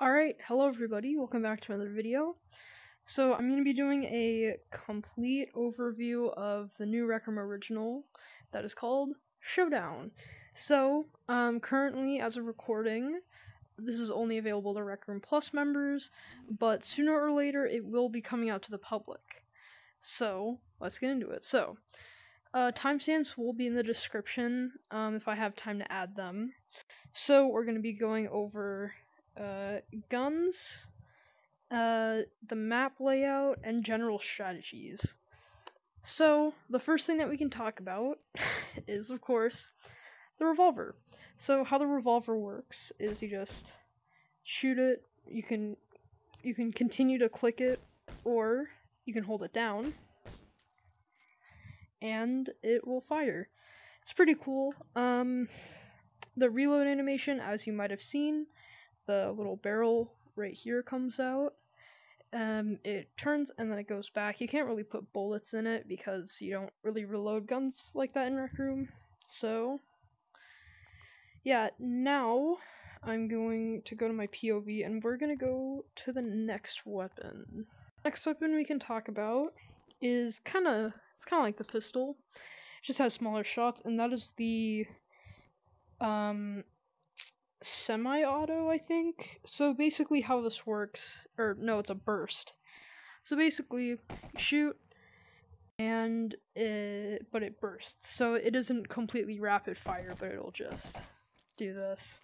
Alright, hello everybody, welcome back to another video. So I'm going to be doing a complete overview of the new Room original that is called Showdown. So, um, currently, as of recording, this is only available to Rec Plus members, but sooner or later it will be coming out to the public. So, let's get into it. So, uh, timestamps will be in the description um, if I have time to add them. So, we're going to be going over uh, guns, uh, the map layout, and general strategies. So, the first thing that we can talk about is, of course, the revolver. So, how the revolver works is you just shoot it, you can you can continue to click it or you can hold it down and it will fire. It's pretty cool. Um the reload animation as you might have seen the little barrel right here comes out. Um, it turns and then it goes back. You can't really put bullets in it because you don't really reload guns like that in Rec Room. So, yeah, now I'm going to go to my POV and we're gonna go to the next weapon. Next weapon we can talk about is kind of it's kind of like the pistol. It just has smaller shots, and that is the um semi-auto, I think. So basically how this works, or no, it's a burst. So basically, shoot, and it, but it bursts. So it isn't completely rapid fire, but it'll just do this.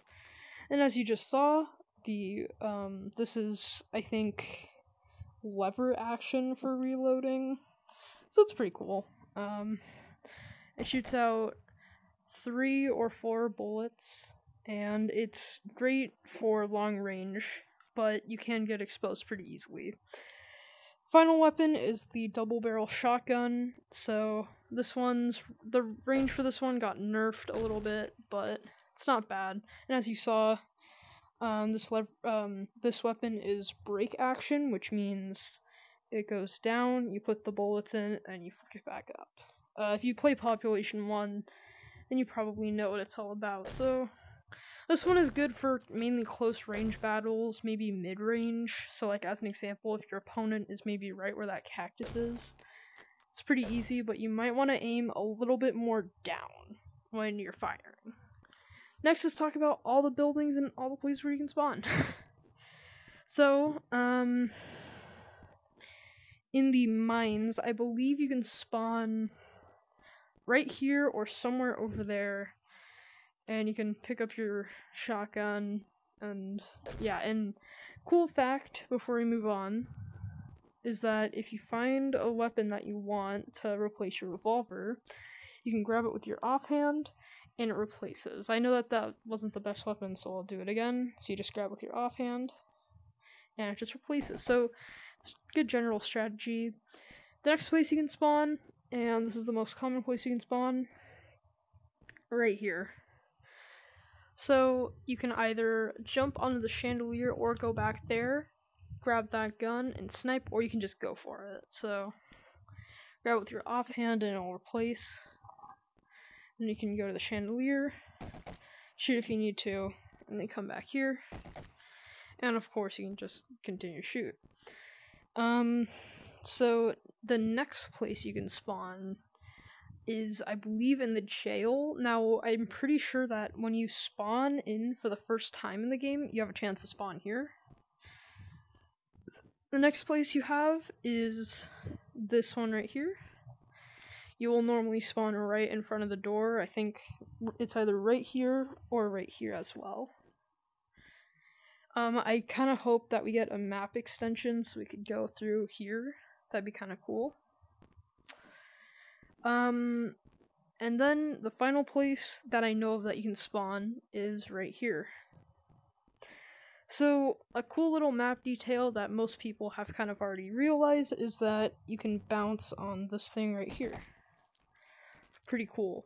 And as you just saw, the, um, this is, I think, lever action for reloading. So it's pretty cool. Um, it shoots out three or four bullets and it's great for long range, but you can get exposed pretty easily. Final weapon is the double barrel shotgun. So this one's the range for this one got nerfed a little bit, but it's not bad. And as you saw, um, this lev- um, this weapon is break action, which means it goes down, you put the bullets in, and you flick it back up. Uh, if you play Population One, then you probably know what it's all about. So this one is good for mainly close range battles, maybe mid range. So, like, as an example, if your opponent is maybe right where that cactus is, it's pretty easy, but you might want to aim a little bit more down when you're firing. Next, let's talk about all the buildings and all the places where you can spawn. so, um, in the mines, I believe you can spawn right here or somewhere over there and you can pick up your shotgun and yeah and cool fact before we move on is that if you find a weapon that you want to replace your revolver you can grab it with your offhand and it replaces. I know that that wasn't the best weapon so i'll do it again. So you just grab with your offhand and it just replaces. So it's good general strategy. The next place you can spawn and this is the most common place you can spawn right here so you can either jump onto the chandelier or go back there, grab that gun and snipe, or you can just go for it. So grab it with your offhand and it'll replace. Then you can go to the chandelier, shoot if you need to, and then come back here. And of course you can just continue shoot. Um so the next place you can spawn is, I believe, in the jail. Now, I'm pretty sure that when you spawn in for the first time in the game, you have a chance to spawn here. The next place you have is this one right here. You will normally spawn right in front of the door. I think it's either right here or right here as well. Um, I kind of hope that we get a map extension so we could go through here. That'd be kind of cool. Um, and then the final place that I know of that you can spawn is right here. So, a cool little map detail that most people have kind of already realized is that you can bounce on this thing right here. Pretty cool.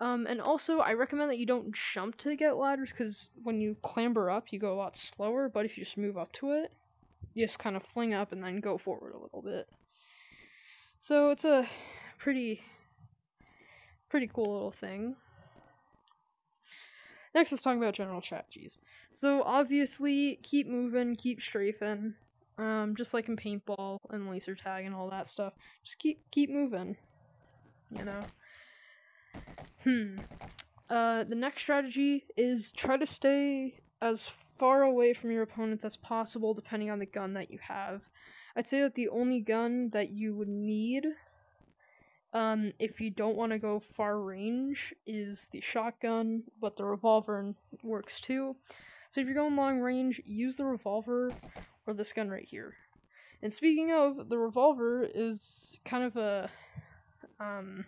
Um, and also, I recommend that you don't jump to get ladders because when you clamber up, you go a lot slower, but if you just move up to it, you just kind of fling up and then go forward a little bit. So, it's a pretty pretty cool little thing. next let's talk about general strategies. So obviously, keep moving, keep strafing, um, just like in paintball and laser tag and all that stuff. Just keep keep moving, you know. Hmm. Uh, the next strategy is try to stay as far away from your opponents as possible, depending on the gun that you have. I'd say that the only gun that you would need um, if you don't want to go far range is the shotgun, but the revolver works too. So if you're going long range, use the revolver or this gun right here. And speaking of, the revolver is kind of a um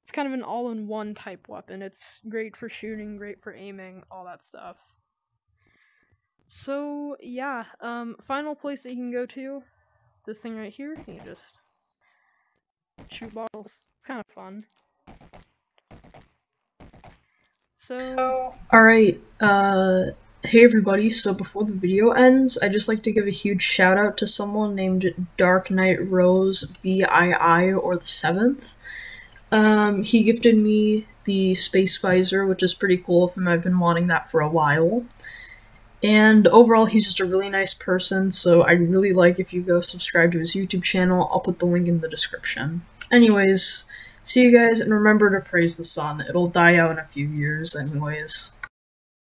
it's kind of an all-in-one type weapon. It's great for shooting, great for aiming, all that stuff. So yeah, um, final place that you can go to, this thing right here. You just shoot bottles. It's kind of fun. So. Alright, uh, hey everybody, so before the video ends, I'd just like to give a huge shout out to someone named Dark Knight Rose VII or the 7th. Um, he gifted me the Space Visor, which is pretty cool of him. I've been wanting that for a while. And overall, he's just a really nice person, so I'd really like if you go subscribe to his YouTube channel. I'll put the link in the description. Anyways, see you guys, and remember to praise the sun. It'll die out in a few years, anyways.